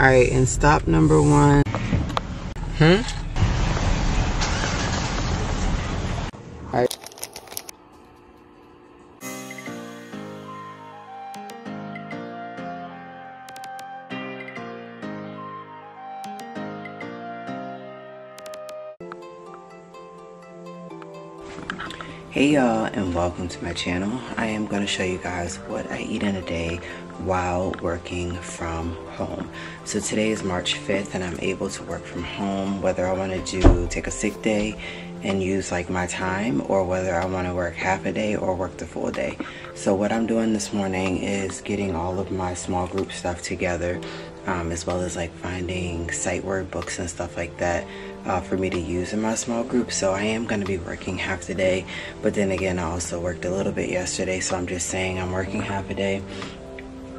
All right, and stop number one. Hmm? Hey y'all and welcome to my channel. I am going to show you guys what I eat in a day while working from home. So today is March 5th and I'm able to work from home whether I want to do take a sick day and use like my time or whether I want to work half a day or work the full day. So what I'm doing this morning is getting all of my small group stuff together um, as well as like finding sight word books and stuff like that uh, for me to use in my small group. So I am going to be working half the day, but then again, I also worked a little bit yesterday. So I'm just saying I'm working half a day.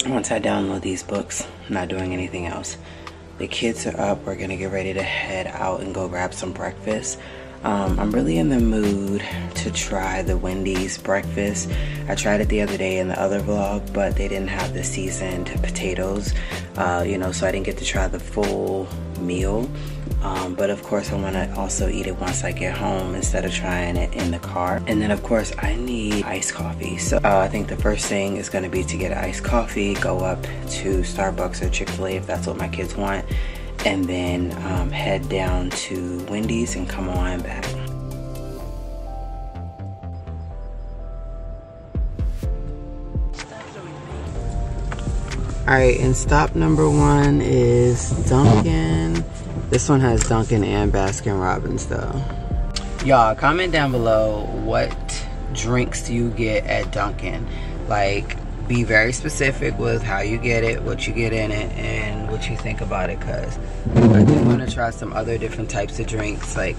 Once I download these books, I'm not doing anything else. The kids are up. We're going to get ready to head out and go grab some breakfast. Um, I'm really in the mood to try the Wendy's breakfast. I tried it the other day in the other vlog, but they didn't have the seasoned potatoes, uh, you know, so I didn't get to try the full meal. Um, but of course I want to also eat it once I get home instead of trying it in the car. And then of course I need iced coffee. So uh, I think the first thing is going to be to get iced coffee, go up to Starbucks or Chick-fil-A if that's what my kids want, and then um, head down to Wendy's and come on back. All right, and stop number one is Dunkin'. This one has Dunkin' and Baskin Robbins though. Y'all, comment down below what drinks do you get at Dunkin'? Like, be very specific with how you get it, what you get in it, and what you think about it. Cause I do want to try some other different types of drinks. Like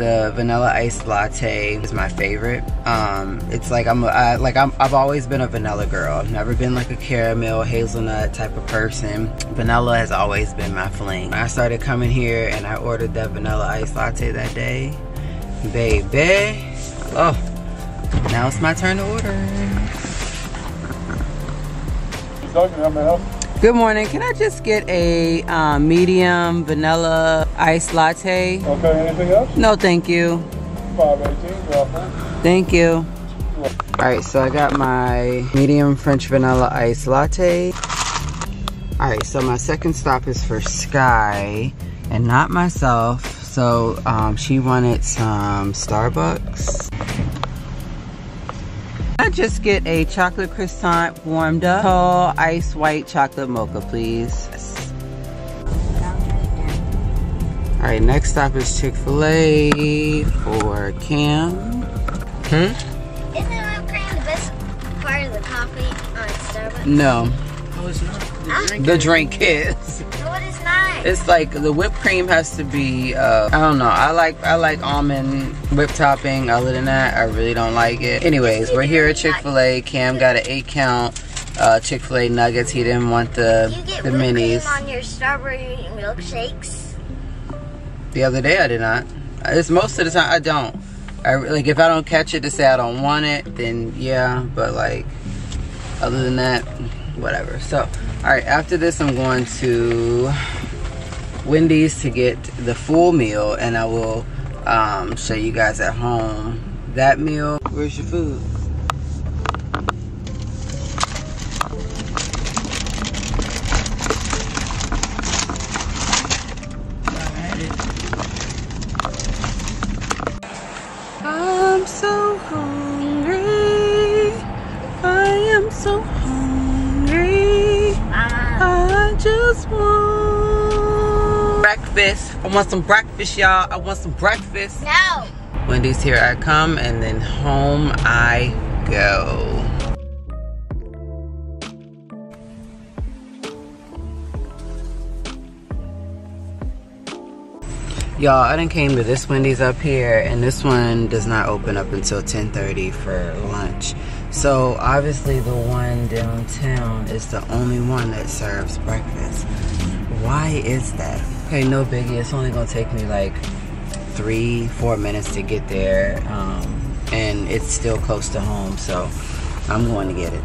the vanilla iced latte is my favorite. Um, it's like I'm I, like I'm, I've always been a vanilla girl. I've never been like a caramel hazelnut type of person. Vanilla has always been my fling. I started coming here and I ordered that vanilla iced latte that day, baby. Oh, now it's my turn to order. Good morning. Can I just get a um, medium vanilla iced latte? Okay, anything else? No, thank you. 518, Thank you. All right, so I got my medium French vanilla iced latte. All right, so my second stop is for Sky and not myself. So um, she wanted some Starbucks. Just get a chocolate croissant warmed up, tall ice white chocolate mocha, please. All right, next stop is Chick-fil-A for Cam. Hmm? Isn't whipped cream the best part of the coffee on Starbucks? No, Oh, it's not. the drink is. No, it is not. It's like the whipped cream has to be. Uh, I don't know. I like I like almond whipped topping. Other than that, I really don't like it. Anyways, we're here at Chick Fil A. Cam got an eight count uh, Chick Fil A nuggets. He didn't want the you get the whipped minis. cream on your strawberry milkshakes. The other day I did not. It's most of the time I don't. I like if I don't catch it to say I don't want it, then yeah. But like other than that, whatever. So all right, after this I'm going to Wendy's to get the full meal, and I will um, show you guys at home that meal. Where's your food? Breakfast. I want some breakfast, y'all. I want some breakfast. no. Wendy's here I come, and then home I go. Y'all, I done came to this Wendy's up here, and this one does not open up until 10:30 for lunch. So obviously, the one downtown is the only one that serves breakfast. Why is that? Okay, no biggie. It's only gonna take me like three, four minutes to get there, um, and it's still close to home, so I'm going to get it.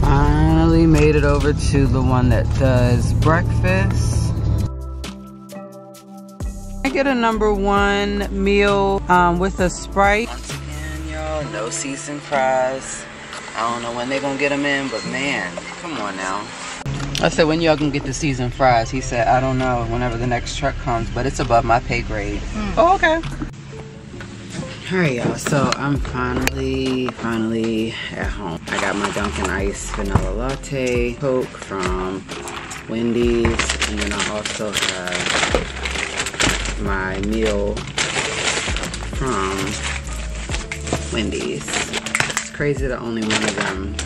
Finally made it over to the one that does breakfast. I get a number one meal um, with a Sprite. Once again, y'all, no season fries. I don't know when they're gonna get them in, but man, come on now. I said, when y'all gonna get the seasoned fries? He said, I don't know, whenever the next truck comes, but it's above my pay grade. Mm. Oh, okay. All right, y'all, so I'm finally, finally at home. I got my Dunkin' Ice Vanilla Latte Coke from Wendy's, and then I also have my meal from Wendy's. It's crazy that only one of them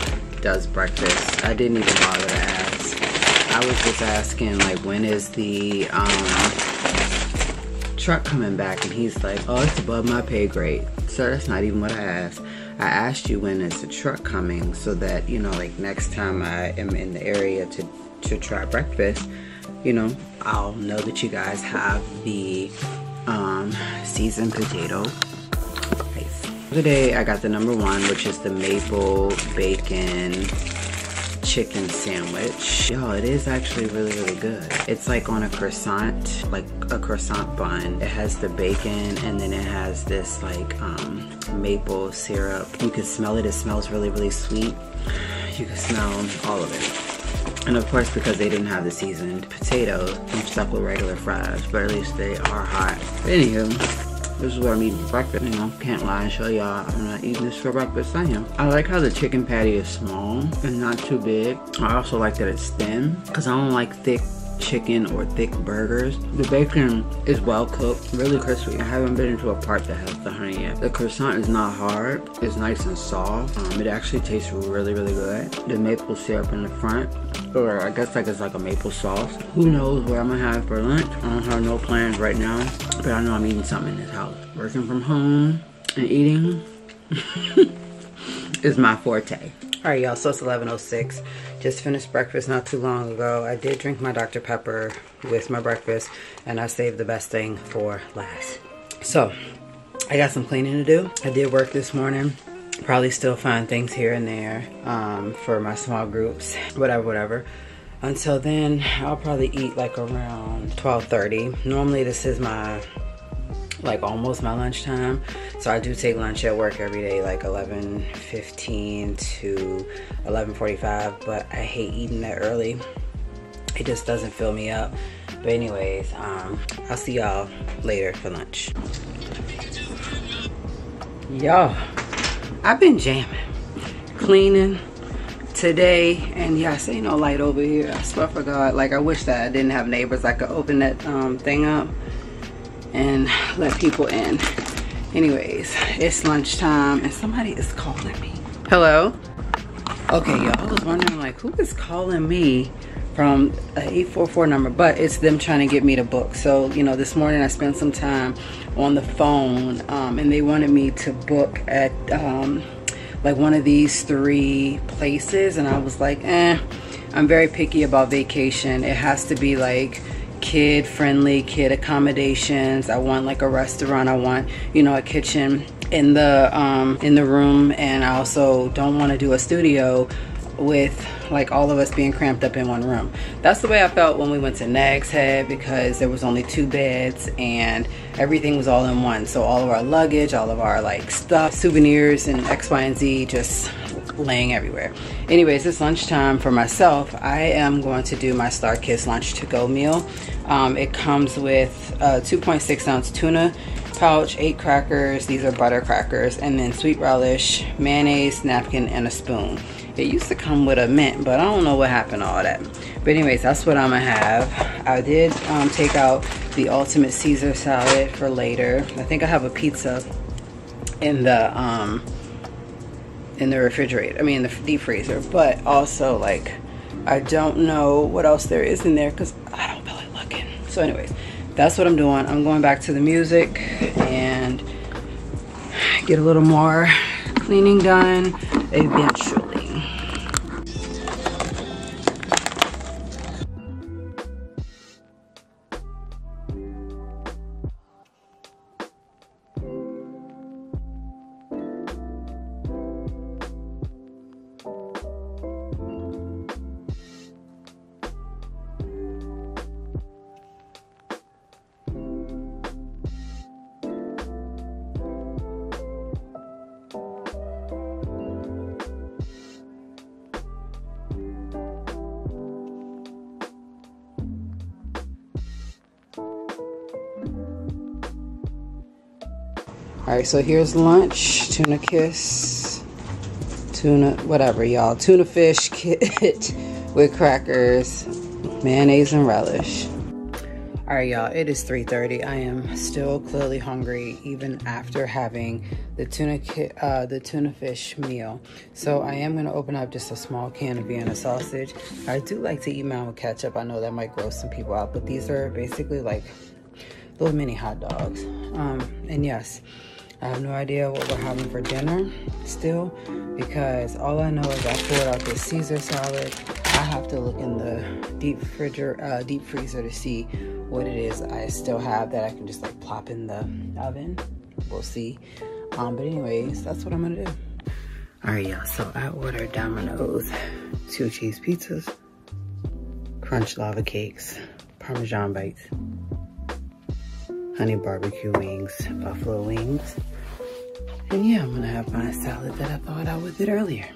does breakfast. I didn't even bother to ask. I was just asking, like, when is the, um, truck coming back and he's like, oh, it's above my pay grade. Sir, that's not even what I asked. I asked you when is the truck coming so that, you know, like next time I am in the area to, to try breakfast, you know, I'll know that you guys have the um, seasoned potato ice. Today I got the number one, which is the maple bacon chicken sandwich. Yo, it is actually really, really good. It's like on a croissant, like a croissant bun. It has the bacon and then it has this like um, maple syrup. You can smell it. It smells really, really sweet. You can smell all of it. And of course, because they didn't have the seasoned potatoes, I'm stuck with regular fries, but at least they are hot. Anywho, this is what I'm eating for breakfast, you know. Can't lie and show y'all I'm not eating this for breakfast. I am. I like how the chicken patty is small and not too big. I also like that it's thin because I don't like thick chicken or thick burgers. The bacon is well cooked, really crispy. I haven't been into a part that has the honey yet. The croissant is not hard. It's nice and soft. Um, it actually tastes really, really good. The maple syrup in the front, or I guess like it's like a maple sauce. Who knows what I'm gonna have for lunch? I don't have no plans right now, but I know I'm eating something in this house. Working from home and eating is my forte. All right, y'all, so it's 11.06. Just finished breakfast not too long ago. I did drink my Dr. Pepper with my breakfast, and I saved the best thing for last. So, I got some cleaning to do. I did work this morning. Probably still find things here and there um, for my small groups, whatever, whatever. Until then, I'll probably eat like around 12.30. Normally, this is my like almost my lunchtime. So I do take lunch at work every day, like 11:15 to 11:45. But I hate eating that early. It just doesn't fill me up. But anyways, um, I'll see y'all later for lunch. Y'all, I've been jamming, cleaning today, and yes, ain't no light over here. I swear for God, like I wish that I didn't have neighbors I could open that um, thing up and let people in. Anyways, it's lunchtime and somebody is calling me. Hello? Okay, y'all, I was wondering like who is calling me from a 844 number, but it's them trying to get me to book. So, you know, this morning I spent some time on the phone um, and they wanted me to book at um, like one of these three places and I was like, eh, I'm very picky about vacation. It has to be like kid friendly kid accommodations. I want like a restaurant. I want you know a kitchen in the um in the room. And i also don't want to do a studio with like all of us being cramped up in one room. That's the way i felt when we went to Nags Head because there was only two beds and everything was all in one. So all of our luggage all of our like stuff souvenirs and x y and z just laying everywhere. Anyways, it's lunchtime for myself. I am going to do my StarKist lunch to go meal. Um, it comes with a 2.6 ounce tuna pouch, eight crackers, these are butter crackers, and then sweet relish, mayonnaise, napkin, and a spoon. It used to come with a mint, but I don't know what happened to all that. But anyways, that's what I'm gonna have. I did um, take out the ultimate Caesar salad for later. I think I have a pizza in the um, in the refrigerator, I mean in the deep freezer, but also like I don't know what else there is in there because I don't feel like looking. So anyways, that's what I'm doing. I'm going back to the music and get a little more cleaning done eventually. All right, so here's lunch, tuna kiss, tuna, whatever, y'all. Tuna fish kit with crackers, mayonnaise, and relish. All right, y'all, it is 3.30. I am still clearly hungry even after having the tuna uh, the tuna fish meal. So I am gonna open up just a small can of Vienna sausage. I do like to eat mine with ketchup. I know that might gross some people out, but these are basically like little mini hot dogs. Um, and yes, I have no idea what we're having for dinner still because all I know is I pulled out this Caesar salad. I have to look in the deep freezer, uh, deep freezer to see what it is I still have that I can just like plop in the oven. We'll see. Um, but anyways, that's what I'm gonna do. All right, y'all. So I ordered Domino's two cheese pizzas, crunch lava cakes, Parmesan bites, honey barbecue wings, buffalo wings. And yeah, I'm gonna have my salad that I thought I would did earlier.